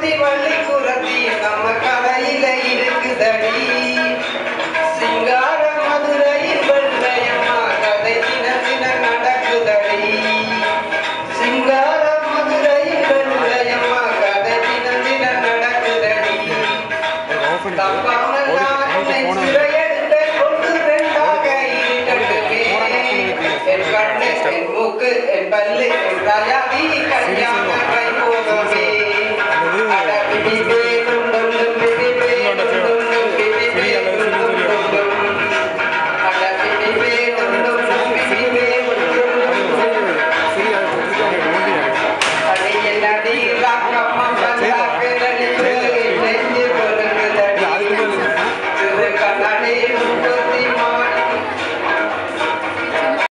குரத்தி வள்ளி குரத்தி நம்ம கதையில இருக்குதடி. சிங்கார மதுரையில் வெள்ளையம்மா கதை தின தின நடக்குதடி. சிங்கார மதுரையில் வெள்ளையம்மா கதை தின தின நடக்குதடி. தப்பான என் கண்ணு என் மூக்கு என் பல்லு என் ராஜாவி கல்யாண Amen.